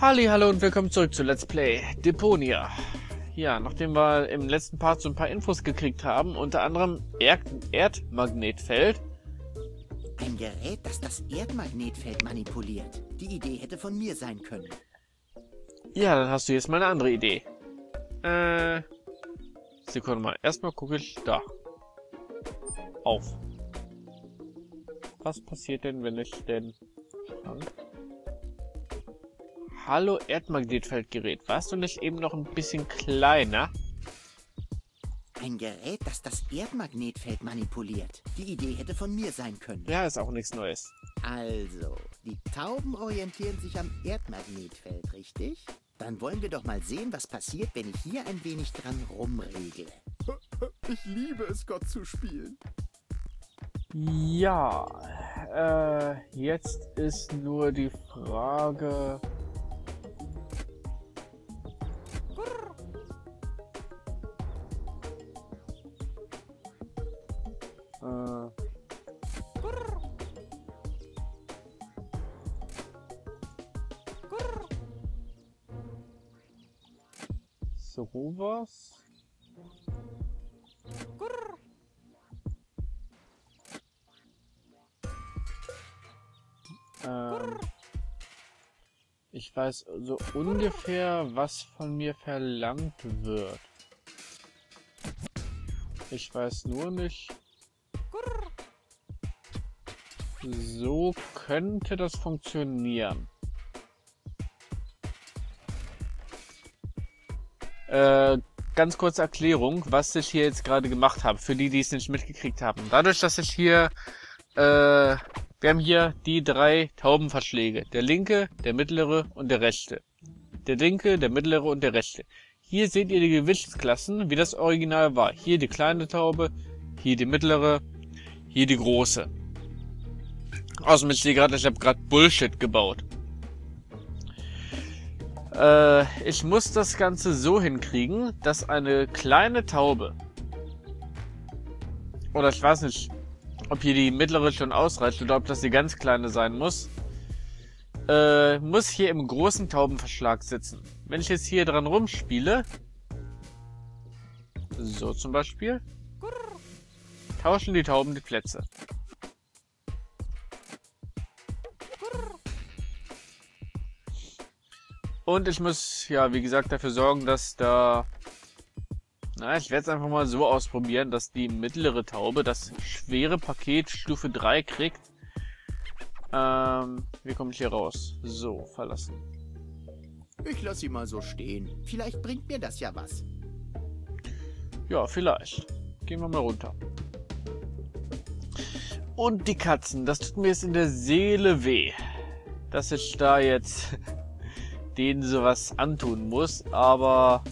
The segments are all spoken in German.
Halli, hallo und willkommen zurück zu Let's Play Deponia. Ja, nachdem wir im letzten Part so ein paar Infos gekriegt haben, unter anderem Erd Erdmagnetfeld. Ein Gerät, das das Erdmagnetfeld manipuliert. Die Idee hätte von mir sein können. Ja, dann hast du jetzt mal eine andere Idee. Äh, Sekunde mal. Erstmal gucke ich da. Auf. Was passiert denn, wenn ich den Schrank Hallo Erdmagnetfeldgerät. Warst du nicht eben noch ein bisschen kleiner? Ein Gerät, das das Erdmagnetfeld manipuliert. Die Idee hätte von mir sein können. Ja, ist auch nichts Neues. Also, die Tauben orientieren sich am Erdmagnetfeld, richtig? Dann wollen wir doch mal sehen, was passiert, wenn ich hier ein wenig dran rumregle. Ich liebe es, Gott zu spielen. Ja, äh, jetzt ist nur die Frage, sowas. Ähm, ich weiß so ungefähr, was von mir verlangt wird. Ich weiß nur nicht... So könnte das funktionieren. Äh, ganz kurze Erklärung, was ich hier jetzt gerade gemacht habe, für die, die es nicht mitgekriegt haben. Dadurch, dass ich hier, äh, wir haben hier die drei Taubenverschläge. Der linke, der mittlere und der rechte. Der linke, der mittlere und der rechte. Hier seht ihr die Gewichtsklassen, wie das Original war. Hier die kleine Taube, hier die mittlere, hier die große. Außerdem ich sehe gerade, ich habe gerade Bullshit gebaut. Äh, ich muss das Ganze so hinkriegen, dass eine kleine Taube, oder ich weiß nicht, ob hier die mittlere schon ausreicht oder ob das die ganz kleine sein muss, äh, muss hier im großen Taubenverschlag sitzen. Wenn ich jetzt hier dran rumspiele, so zum Beispiel, tauschen die Tauben die Plätze. Und ich muss, ja, wie gesagt, dafür sorgen, dass da... Na, ich werde es einfach mal so ausprobieren, dass die mittlere Taube das schwere Paket Stufe 3 kriegt. Ähm, wie komme ich hier raus? So, verlassen. Ich lasse sie mal so stehen. Vielleicht bringt mir das ja was. Ja, vielleicht. Gehen wir mal runter. Und die Katzen, das tut mir jetzt in der Seele weh, dass ich da jetzt denen sowas antun muss, aber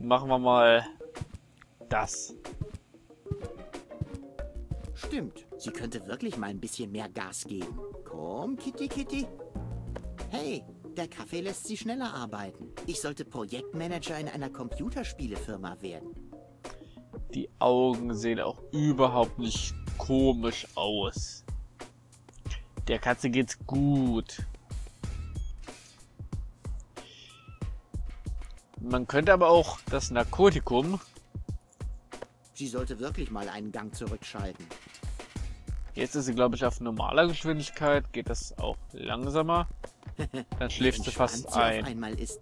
machen wir mal das. Stimmt, sie könnte wirklich mal ein bisschen mehr Gas geben. Komm, Kitty Kitty. Hey, der Kaffee lässt sie schneller arbeiten. Ich sollte Projektmanager in einer Computerspielefirma werden. Die Augen sehen auch überhaupt nicht komisch aus. Der Katze geht's gut. Man könnte aber auch das Narkotikum... Sie sollte wirklich mal einen Gang zurückschalten. Jetzt ist sie, glaube ich, auf normaler Geschwindigkeit. Geht das auch langsamer. Dann schläft sie fast ein. einmal ist.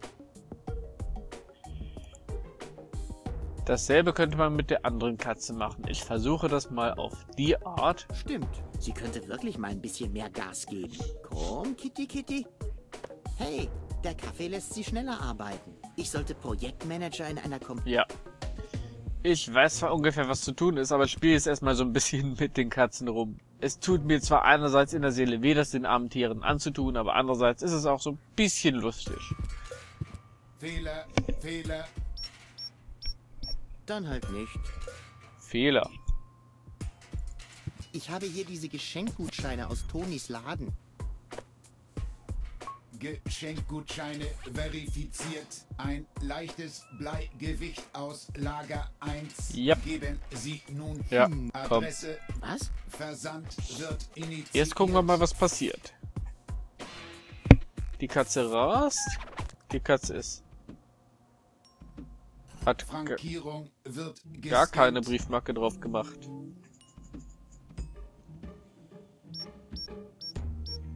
Dasselbe könnte man mit der anderen Katze machen. Ich versuche das mal auf die Art. Stimmt. Sie könnte wirklich mal ein bisschen mehr Gas geben. Komm, Kitty Kitty. Hey, der Kaffee lässt sie schneller arbeiten. Ich sollte Projektmanager in einer Kom Ja. Ich weiß zwar ungefähr, was zu tun ist, aber ich spiele jetzt erstmal so ein bisschen mit den Katzen rum. Es tut mir zwar einerseits in der Seele weh, das den armen Tieren anzutun, aber andererseits ist es auch so ein bisschen lustig. Fehler, Fehler. Dann halt nicht. Fehler. Ich habe hier diese Geschenkgutscheine aus Tonis Laden. Geschenkgutscheine verifiziert. Ein leichtes Bleigewicht aus Lager 1. Yep. Geben Sie nun Ja, Adresse. Was? Versand wird initiiert. Jetzt gucken wir mal, was passiert. Die Katze rast. Die Katze ist. Hat Frankierung wird gar keine. Briefmarke drauf gemacht.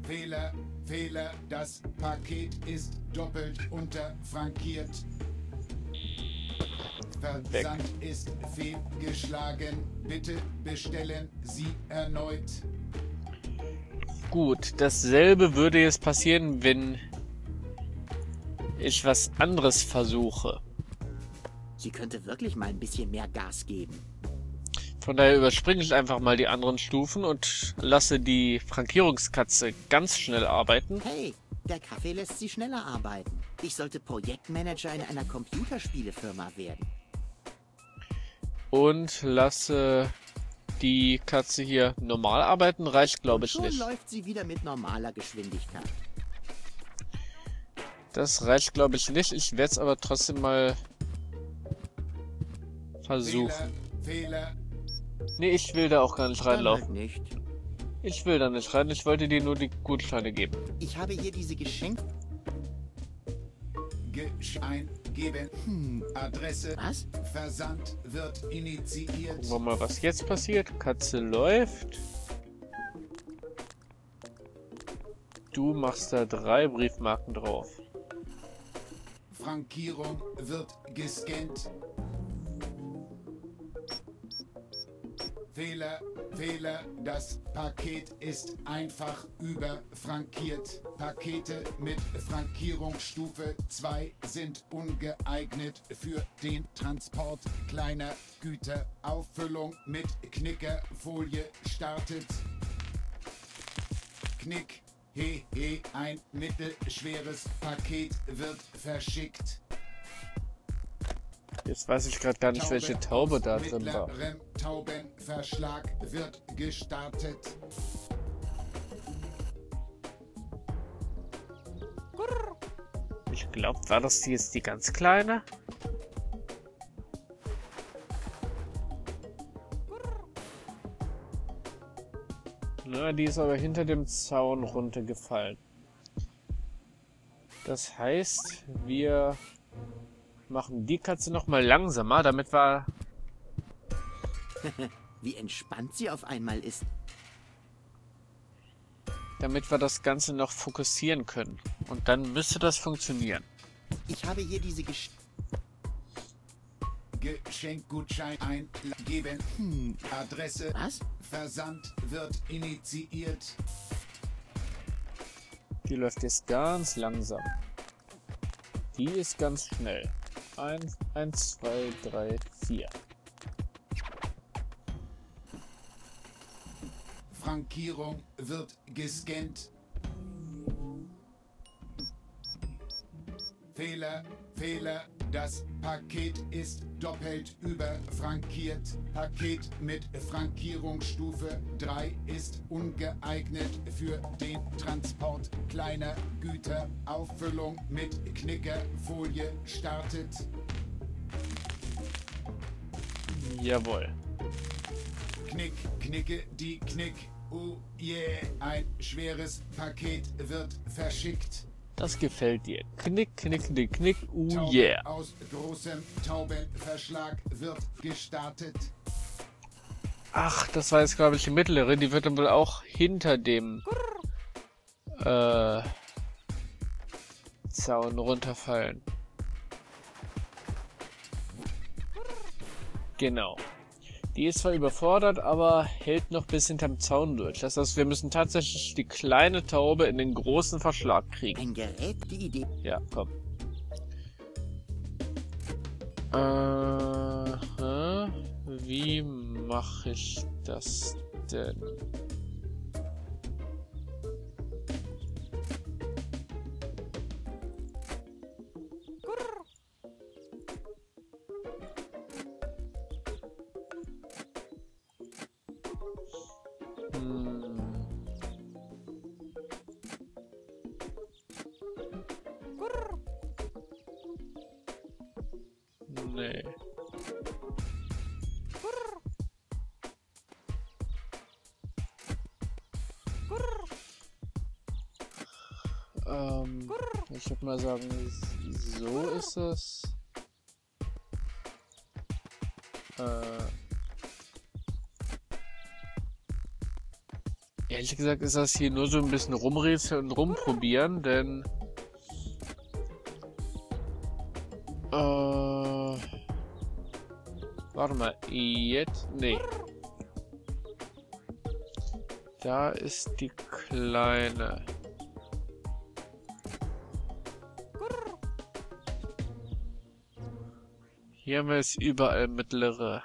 Fehler, Fehler, das Paket ist doppelt unterfrankiert. Versand ist fehlgeschlagen. Bitte bestellen Sie erneut. Gut, dasselbe würde jetzt passieren, wenn ich was anderes versuche. Sie könnte wirklich mal ein bisschen mehr Gas geben. Von daher überspringe ich einfach mal die anderen Stufen und lasse die Frankierungskatze ganz schnell arbeiten. Hey, der Kaffee lässt Sie schneller arbeiten. Ich sollte Projektmanager in einer Computerspielefirma werden. Und lasse die Katze hier normal arbeiten. Reicht, glaube ich, Schon nicht. läuft sie wieder mit normaler Geschwindigkeit. Das reicht, glaube ich, nicht. Ich werde es aber trotzdem mal versuchen. Fehler, Fehler, Nee, ich will da auch gar nicht halt reinlaufen. nicht. Ich will da nicht rein. Ich wollte dir nur die Gutscheine geben. Ich habe hier diese Geschenk... Gesch eingeben. Hm, Adresse, was? Versand wird initiiert. Gucken wir mal, was jetzt passiert. Katze läuft. Du machst da drei Briefmarken drauf. Frankierung wird gescannt. Fehler, Fehler, das Paket ist einfach überfrankiert. Pakete mit Frankierungsstufe 2 sind ungeeignet für den Transport kleiner Güter. Auffüllung mit Knickerfolie startet. Knick, he, he, ein mittelschweres Paket wird verschickt. Jetzt weiß ich gerade gar nicht, welche Taube da drin war. Taubenverschlag wird gestartet. Ich glaube, war das die jetzt die ganz kleine? Na, die ist aber hinter dem Zaun runtergefallen. Das heißt, wir machen die Katze noch mal langsamer, damit wir Wie entspannt sie auf einmal ist. Damit wir das Ganze noch fokussieren können. Und dann müsste das funktionieren. Ich habe hier diese Gesch Geschenkgutschein eingeben. Hm. Adresse. Was? Versand wird initiiert. Die läuft jetzt ganz langsam. Die ist ganz schnell. 1, 1, 2, 3, 4. Flankierung wird gescannt. Fehler, Fehler, das Paket ist doppelt überfrankiert. Paket mit Frankierungsstufe 3 ist ungeeignet für den Transport kleiner Güter. Auffüllung mit Knickerfolie startet. Jawohl. Knick, knicke die Knick. Oh yeah, ein schweres Paket wird verschickt. Das gefällt dir. Knick, knick, knick, knick. Uh, Taube yeah. aus großem Taubenverschlag wird gestartet. Ach, das war jetzt, glaube ich, die mittlere. Die wird dann wohl auch hinter dem äh, Zaun runterfallen. Genau. Die ist zwar überfordert, aber hält noch bis hinterm Zaun durch. Das heißt, wir müssen tatsächlich die kleine Taube in den großen Verschlag kriegen. Ein Gerät, die Idee. Ja, komm. Äh, wie mache ich das denn? Nee. Ähm, ich würde mal sagen, so ist es. Äh, ehrlich gesagt ist das hier nur so ein bisschen rumrätseln und rumprobieren, denn jetzt, nee. Da ist die kleine. Hier haben wir es überall mittlere.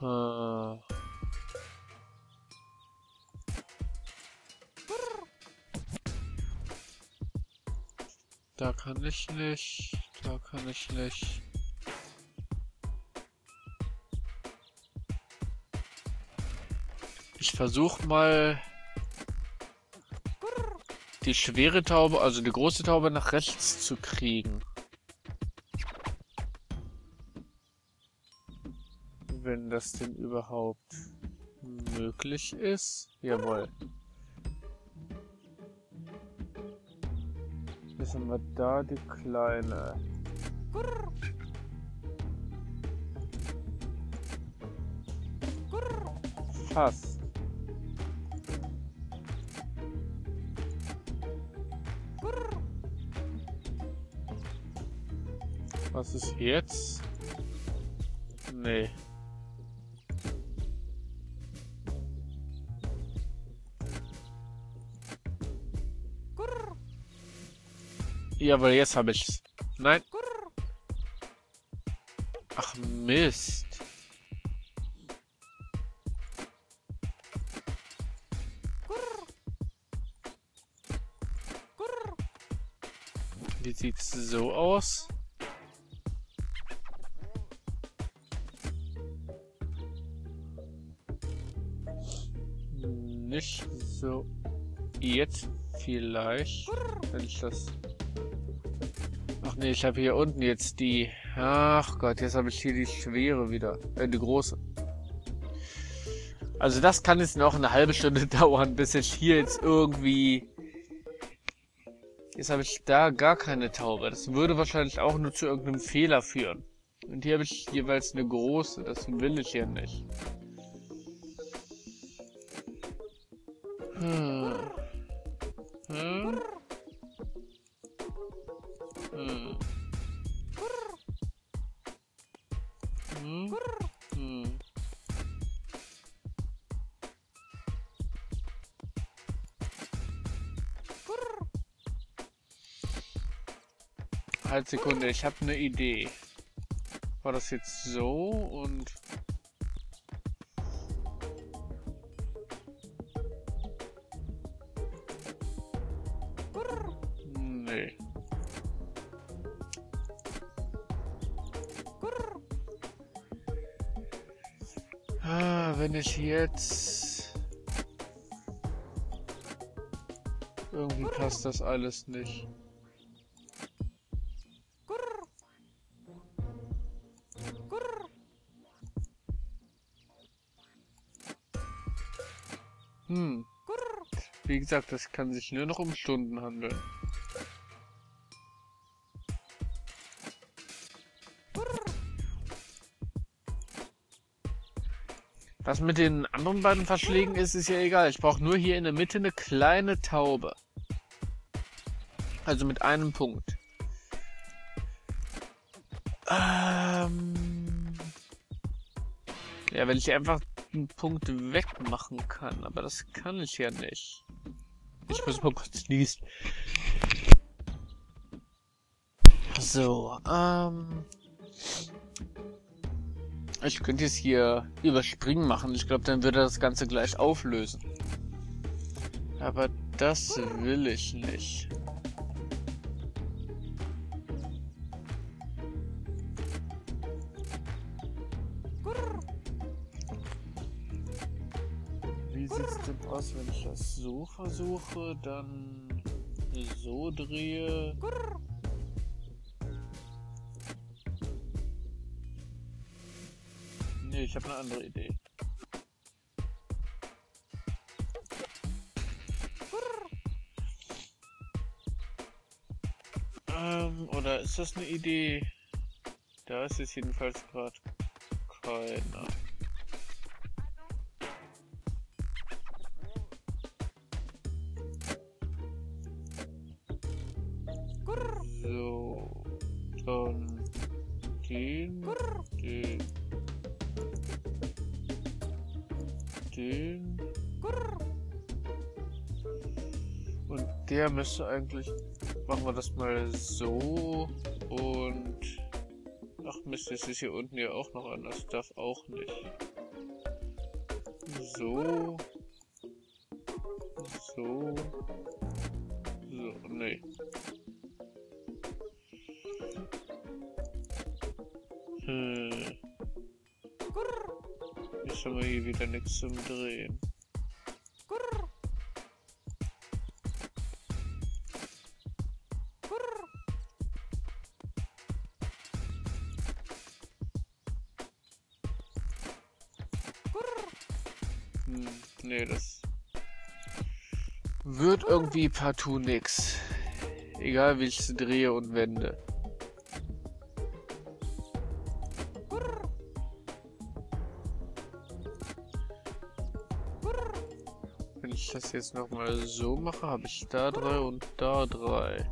Hm. Da kann ich nicht, da kann ich nicht. Ich versuche mal die schwere Taube, also die große Taube nach rechts zu kriegen. Wenn das denn überhaupt möglich ist. Jawohl. Haben wir da die kleine. Fast. Was ist jetzt? Nee. Ja, aber jetzt habe ich's. Nein. Ach Mist. Wie sieht's so aus? Nicht so. Jetzt vielleicht, wenn ich das Nee, ich habe hier unten jetzt die... Ach Gott, jetzt habe ich hier die schwere wieder. Äh, die große. Also das kann jetzt noch eine halbe Stunde dauern, bis ich hier jetzt irgendwie... Jetzt habe ich da gar keine Taube. Das würde wahrscheinlich auch nur zu irgendeinem Fehler führen. Und hier habe ich jeweils eine große. Das will ich ja nicht. Hm. Hm. Hm. Halt Sekunde, ich habe eine Idee. War das jetzt so und... ich jetzt... Irgendwie passt das alles nicht. Hm. Wie gesagt, das kann sich nur noch um Stunden handeln. Was mit den anderen beiden Verschlägen ist, ist ja egal. Ich brauche nur hier in der Mitte eine kleine Taube. Also mit einem Punkt. Ähm ja, wenn ich einfach einen Punkt wegmachen kann. Aber das kann ich ja nicht. Ich muss mal kurz niesen. So, ähm... Ich könnte es hier überspringen machen. Ich glaube, dann würde das Ganze gleich auflösen. Aber das will ich nicht. Wie sieht es denn aus, wenn ich das so versuche, dann so drehe? Nee, ich habe eine andere Idee. Ähm, oder ist das eine Idee? Da ist es jedenfalls gerade keiner. So, dann den, den, den. Und der müsste eigentlich. Machen wir das mal so. Und. Ach Mist, jetzt ist hier unten ja auch noch anders. Darf auch nicht. So. So. Haben wir hier wieder nichts zum Drehen. Hm, nee, das wird irgendwie partout nix. Egal wie ich es drehe und wende. Jetzt nochmal so mache, habe ich da drei und da drei.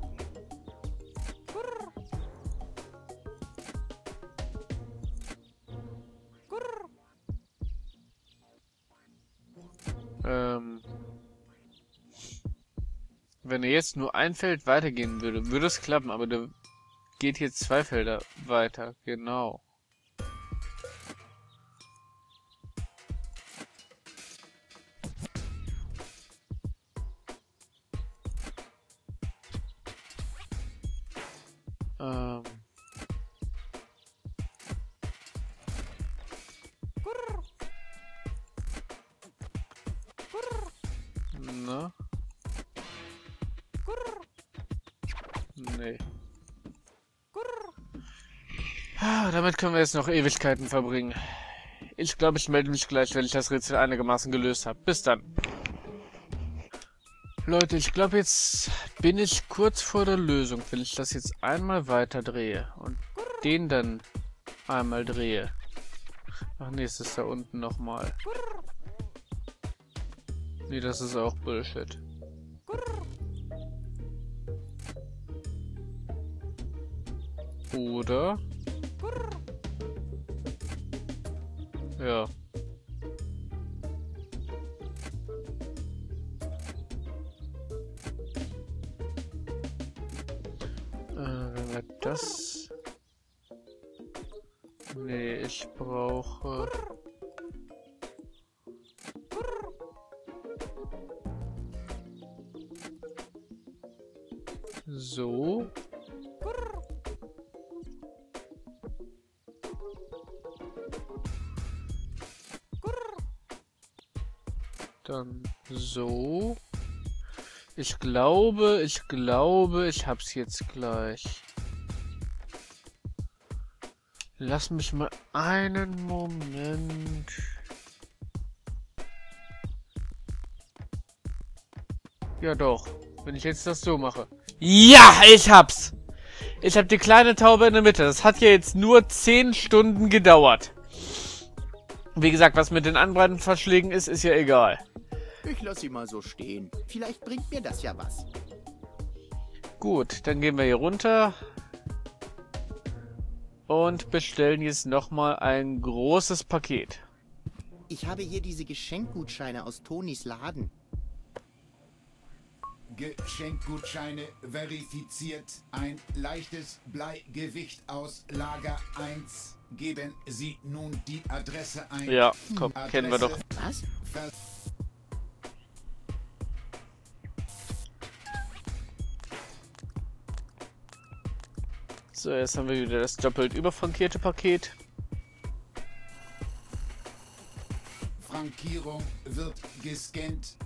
Ähm, wenn er jetzt nur ein Feld weitergehen würde, würde es klappen, aber der geht hier zwei Felder weiter. Genau. Nee. Ah, damit können wir jetzt noch Ewigkeiten verbringen. Ich glaube, ich melde mich gleich, wenn ich das Rätsel einigermaßen gelöst habe. Bis dann. Leute, ich glaube, jetzt bin ich kurz vor der Lösung, wenn ich das jetzt einmal weiter drehe und den dann einmal drehe. Ach nee, es ist da unten nochmal. Nee, das ist auch Bullshit. Oder? Ja. Äh, wenn wir das... Nee, ich brauche... Dann so. Ich glaube, ich glaube, ich hab's jetzt gleich. Lass mich mal einen Moment. Ja doch, wenn ich jetzt das so mache. Ja, ich hab's! Ich hab die kleine Taube in der Mitte. Das hat ja jetzt nur 10 Stunden gedauert. Wie gesagt, was mit den anderen Verschlägen ist, ist ja egal. Ich lasse sie mal so stehen. Vielleicht bringt mir das ja was. Gut, dann gehen wir hier runter. Und bestellen jetzt nochmal ein großes Paket. Ich habe hier diese Geschenkgutscheine aus Tonis Laden. Geschenkgutscheine verifiziert. Ein leichtes Bleigewicht aus Lager 1. Geben Sie nun die Adresse ein. Ja, komm, kennen wir doch. Was? So, jetzt haben wir wieder das doppelt überfrankierte Paket. Frankierung wird gescannt.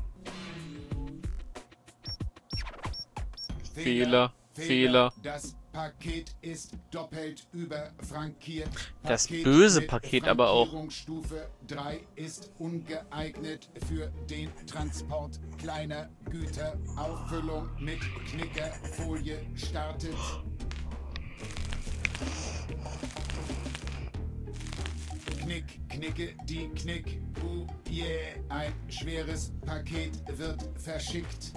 Fehler. Fehler. Das Paket ist doppelt überfrankiert. Das Paket böse Paket aber auch. Frankierungsstufe 3 ist ungeeignet für den Transport kleiner Güter. Auffüllung mit Knickerfolie startet. Knick, knicke, die Knick. Uh, yeah. Ein schweres Paket wird verschickt.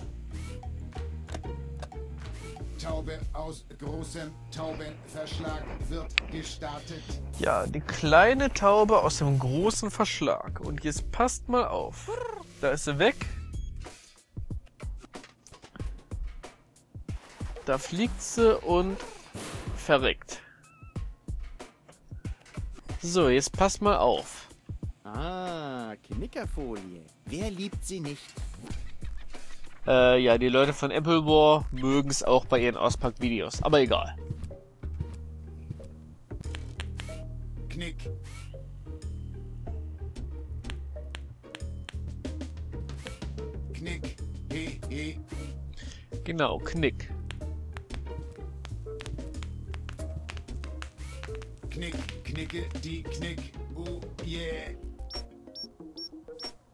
Taube aus großem Taubenverschlag wird gestartet. Ja, die kleine Taube aus dem großen Verschlag. Und jetzt passt mal auf. Da ist sie weg. Da fliegt sie und verreckt. So, jetzt passt mal auf. Ah, Knickerfolie. Wer liebt sie nicht? Äh, ja, die Leute von Apple War mögen es auch bei ihren Auspackvideos. Aber egal. Knick. Knick. He, he. Genau, Knick. Knick, knicke, die Knick. Uh, yeah.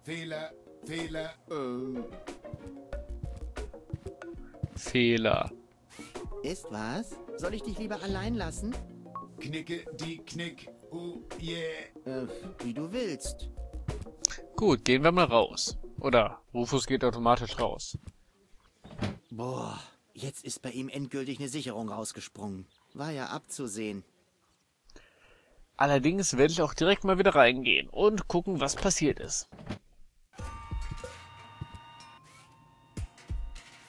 Fehler, Fehler. Ähm, Fehler. ist was? Soll ich dich lieber allein lassen? Knicke, die Knick. Uh, yeah. Äh, wie du willst. Gut, gehen wir mal raus. Oder Rufus geht automatisch raus. Boah, jetzt ist bei ihm endgültig eine Sicherung rausgesprungen. War ja abzusehen. Allerdings werde ich auch direkt mal wieder reingehen und gucken, was passiert ist.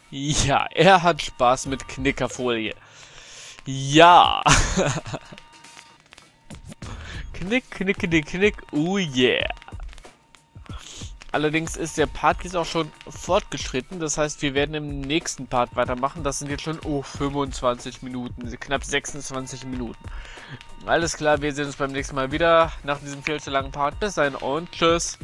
Ja, er hat Spaß mit Knickerfolie. Ja. knick, knick, knick, knick. Oh yeah. Allerdings ist der Part jetzt auch schon fortgeschritten. Das heißt, wir werden im nächsten Part weitermachen. Das sind jetzt schon oh, 25 Minuten, knapp 26 Minuten. Alles klar, wir sehen uns beim nächsten Mal wieder nach diesem viel zu langen Part. Bis dahin und tschüss.